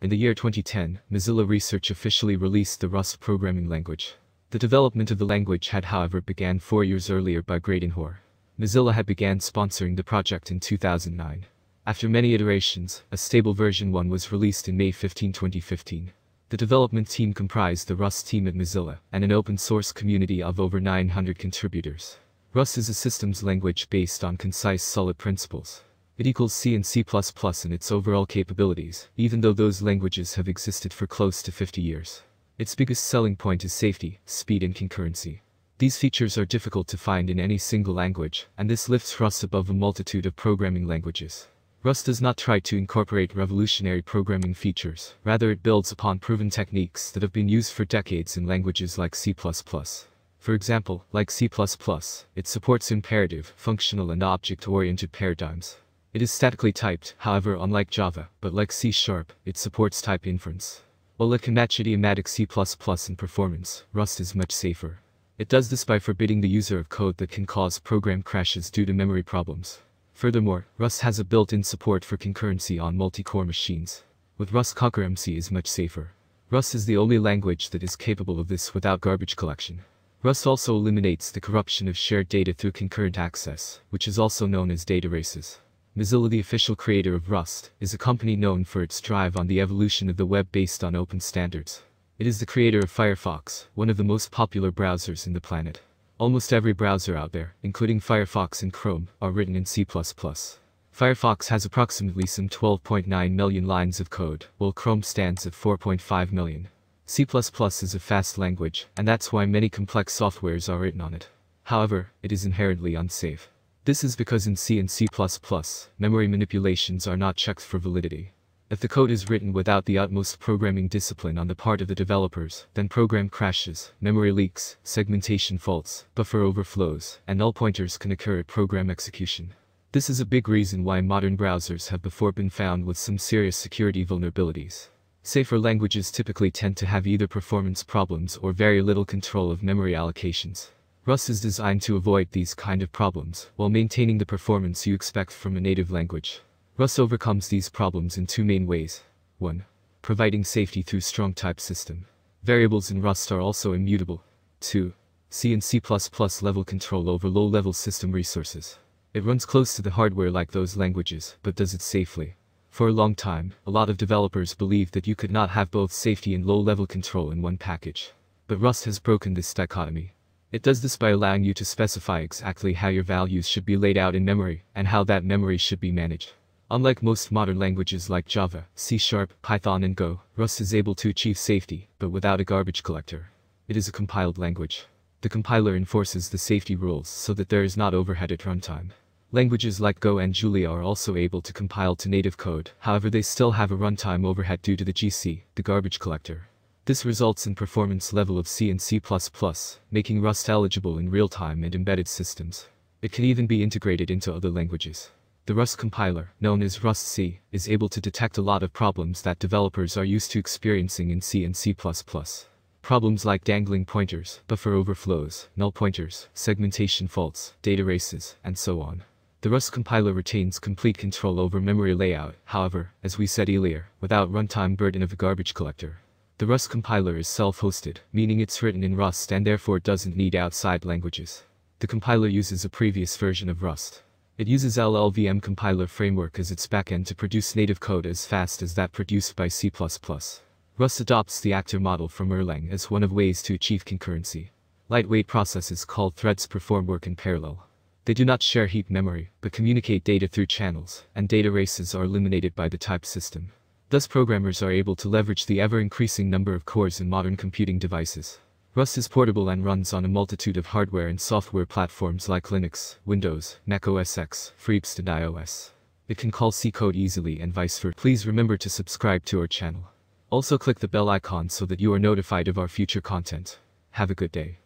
In the year 2010, Mozilla Research officially released the Rust programming language. The development of the language had however began four years earlier by Graydon Hoare. Mozilla had began sponsoring the project in 2009. After many iterations, a stable version 1 was released in May 15, 2015. The development team comprised the Rust team at Mozilla and an open source community of over 900 contributors. Rust is a systems language based on concise solid principles. It equals C and C++ in its overall capabilities, even though those languages have existed for close to 50 years. Its biggest selling point is safety, speed and concurrency. These features are difficult to find in any single language, and this lifts Rust above a multitude of programming languages. Rust does not try to incorporate revolutionary programming features, rather it builds upon proven techniques that have been used for decades in languages like C++. For example, like C++, it supports imperative, functional and object-oriented paradigms. It is statically typed, however unlike Java, but like C Sharp, it supports type inference. While it can match idiomatic C++ in performance, Rust is much safer. It does this by forbidding the user of code that can cause program crashes due to memory problems. Furthermore, Rust has a built-in support for concurrency on multi-core machines. With Rust concurrency is much safer. Rust is the only language that is capable of this without garbage collection. Rust also eliminates the corruption of shared data through concurrent access, which is also known as data races. Mozilla the official creator of Rust, is a company known for its drive on the evolution of the web based on open standards. It is the creator of Firefox, one of the most popular browsers in the planet. Almost every browser out there, including Firefox and Chrome, are written in C++. Firefox has approximately some 12.9 million lines of code, while Chrome stands at 4.5 million. C++ is a fast language, and that's why many complex softwares are written on it. However, it is inherently unsafe. This is because in C and C++, memory manipulations are not checked for validity. If the code is written without the utmost programming discipline on the part of the developers, then program crashes, memory leaks, segmentation faults, buffer overflows, and null pointers can occur at program execution. This is a big reason why modern browsers have before been found with some serious security vulnerabilities. Safer languages typically tend to have either performance problems or very little control of memory allocations. Rust is designed to avoid these kind of problems, while maintaining the performance you expect from a native language. Rust overcomes these problems in two main ways. 1. Providing safety through strong type system. Variables in Rust are also immutable. 2. C and C++ level control over low-level system resources. It runs close to the hardware like those languages, but does it safely. For a long time, a lot of developers believed that you could not have both safety and low-level control in one package. But Rust has broken this dichotomy. It does this by allowing you to specify exactly how your values should be laid out in memory, and how that memory should be managed. Unlike most modern languages like Java, C Sharp, Python and Go, Rust is able to achieve safety, but without a garbage collector. It is a compiled language. The compiler enforces the safety rules so that there is not overhead at runtime. Languages like Go and Julia are also able to compile to native code, however they still have a runtime overhead due to the GC, the garbage collector. This results in performance level of C and C++, making Rust eligible in real-time and embedded systems. It can even be integrated into other languages. The Rust compiler, known as rustc, is able to detect a lot of problems that developers are used to experiencing in C and C++. Problems like dangling pointers, buffer overflows, null pointers, segmentation faults, data races, and so on. The Rust compiler retains complete control over memory layout, however, as we said earlier, without runtime burden of a garbage collector. The Rust compiler is self-hosted, meaning it's written in Rust and therefore doesn't need outside languages. The compiler uses a previous version of Rust. It uses LLVM compiler framework as its backend to produce native code as fast as that produced by C++. Rust adopts the actor model from Erlang as one of ways to achieve concurrency. Lightweight processes called threads perform work in parallel. They do not share heap memory, but communicate data through channels, and data races are eliminated by the type system. Thus programmers are able to leverage the ever-increasing number of cores in modern computing devices. Rust is portable and runs on a multitude of hardware and software platforms like Linux, Windows, Mac OS X, FreeBSD and iOS. It can call C code easily and vice versa. Please remember to subscribe to our channel. Also click the bell icon so that you are notified of our future content. Have a good day.